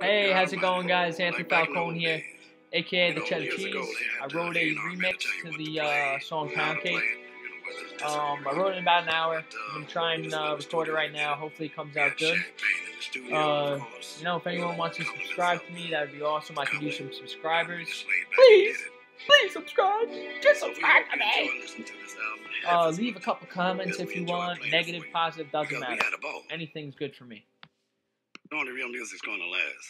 Hey, how's it going, guys? Anthony Falcone here, aka the Cheddar Cheese. I wrote a remix to the uh, song Pound Cake. Um, I wrote it in about an hour. I'm trying to uh, record it right now. Hopefully, it comes out good. Uh, you know, if anyone wants to subscribe to me, that would be awesome. I can use some subscribers. Please, please subscribe. Just subscribe to me. Uh, leave a couple comments if you want. Negative, positive, doesn't matter. Anything's good for me. Only real music's gonna last.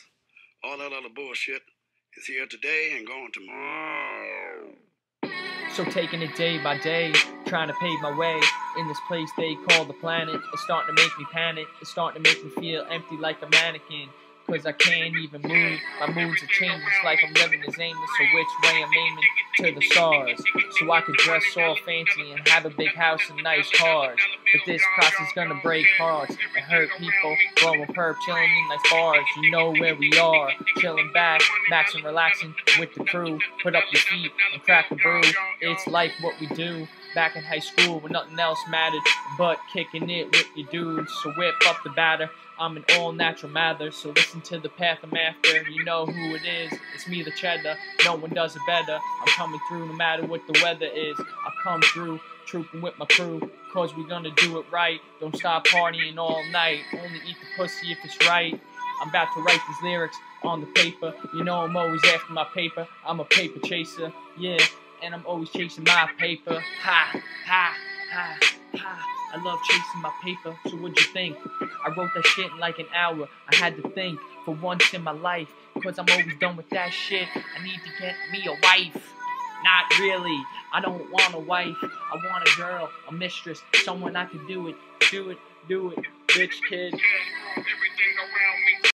All that other bullshit is here today and gone tomorrow. So taking it day by day, trying to pave my way in this place they call the planet. It's starting to make me panic. It's starting to make me feel empty like a mannequin. Cause I can't even move. My moods are changing. It's like I'm living is aimless. So which way I'm aiming to the stars. So I could dress all fancy and have a big house and nice cars. But this process gonna break hearts and hurt people. Blowing perp, chilling in nice bars. You know where we are. Chilling back, maxing, relaxing with the crew. Put up your feet and crack a brew. It's like what we do back in high school when nothing else mattered but kicking it with your dudes. So whip up the batter. I'm an all natural mather, so listen to the path I'm after. You know who it is. It's me, the cheddar. No one does it better. I'm coming through no matter what the weather is. I come through, trooping with my crew. Cause we gonna do it right. Don't stop partying all night. Only eat the pussy if it's right. I'm about to write these lyrics on the paper. You know I'm always after my paper. I'm a paper chaser, yeah. And I'm always chasing my paper. Ha, ha, ha, ha. I love chasing my paper, so what'd you think? I wrote that shit in like an hour. I had to think for once in my life, cause I'm always done with that shit. I need to get me a wife. Not really. I don't want a wife. I want a girl, a mistress, someone I can do it, do it, do it, bitch kid. Everything around